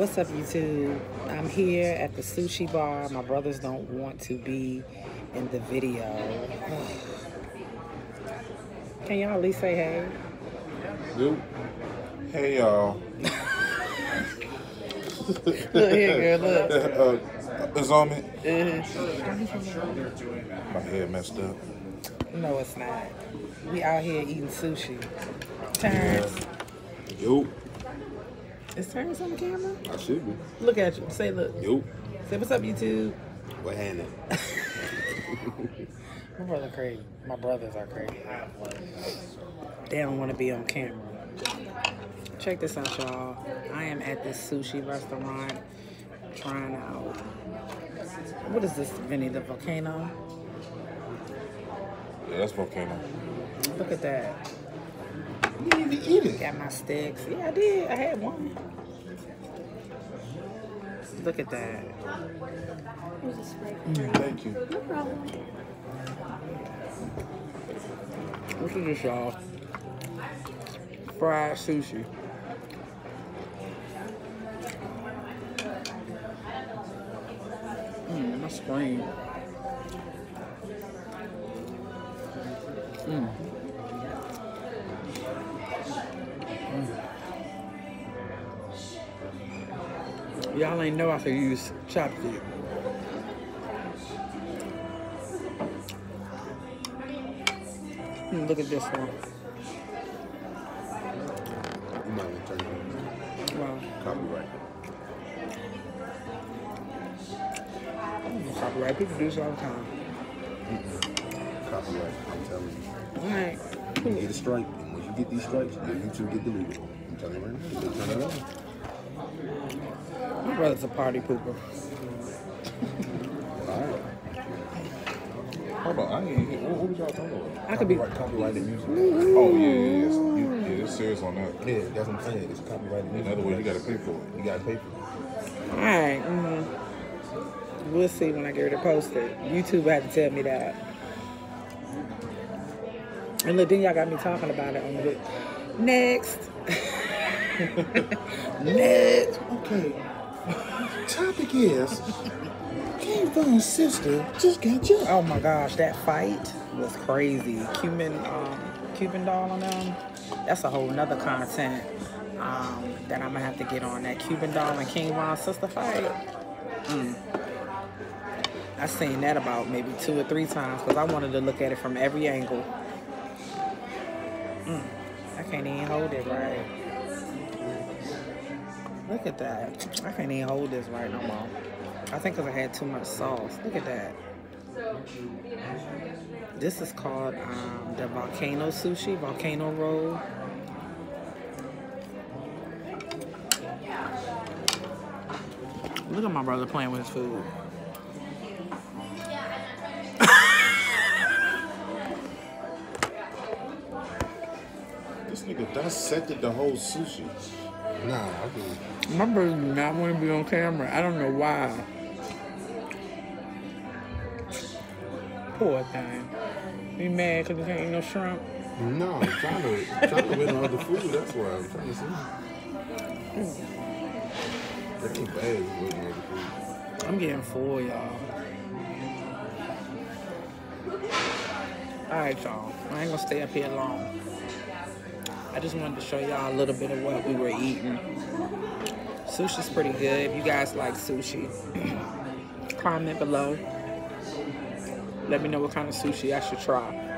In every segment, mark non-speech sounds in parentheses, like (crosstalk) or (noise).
What's up, YouTube? I'm here at the sushi bar. My brothers don't want to be in the video. (sighs) Can y'all at least say hey? Yo. Hey y'all. (laughs) Look here, girl, look. (laughs) uh, it's on me. Uh, My head messed up. no, it's not. We out here eating sushi. Terrence. Yo. Is Terrence on the camera? I should be. Look at you. Say look. Yo. Say what's up, YouTube? What happened? (laughs) My brother crazy. My brothers are crazy. They don't want to be on camera. Check this out, y'all. I am at this sushi restaurant trying out. What is this, Vinny? The volcano? Yeah, that's volcano. Look at that. You didn't even eat it. Got my sticks. Yeah, I did. I had one. Look at that. Mm, thank you. No problem. Look at this, y'all. Fried sushi. Mmm, my screen. Mmm. Y'all ain't know I could use chopstick. Mm, look at this one. You might want to turn it Wow. Copyright. Copyright. People do this all the time. Copyright. I'm telling you. All right. You get a strike, and once you get these strikes, your YouTube get deleted. I'm telling you right now, you better turn it on. My brother's a party pooper. Hold on. I ain't hear. What, what was y'all talking about? I could be. Copyright, copyrighted music. Oh, yeah, yeah, yeah. You, yeah, it's serious on that. Yeah, that's what I'm saying. It's copyrighted In other words, you got to pay for it. You gotta pay for it. All right. Mm, we'll see when I get ready to post it. YouTube had to tell me that. And look, then y'all got me talking about it on the next. (laughs) (laughs) next. Okay. Topic is, King sister just got jumped. Oh my gosh, that fight was crazy. Cuban, um, Cuban doll on them. That's a whole nother content um, that I'm gonna have to get on. That Cuban doll and King Von's sister fight. Mm. I seen that about maybe two or three times because I wanted to look at it from every angle. Mm. I can't even hold it right. Look at that. I can't even hold this right no more. I think because I had too much sauce. Look at that. This is called um, the volcano sushi, volcano roll. Look at my brother playing with his food. Dissected the whole sushi. Nah, I can. My brother do not want to be on camera. I don't know why. Poor thing. You mad because he can't eat no shrimp? No, I'm trying to trying to win on other food. That's why I'm trying to see. That ain't bad. is Waiting on other food. I'm getting full, y'all. Alright, y'all. I ain't gonna stay up here long. I just wanted to show y'all a little bit of what we were eating. Sushi's pretty good. If you guys like sushi, (clears throat) comment below. Let me know what kind of sushi I should try.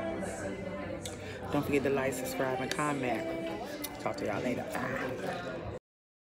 Don't forget to like, subscribe, and comment. Talk to y'all later. Bye.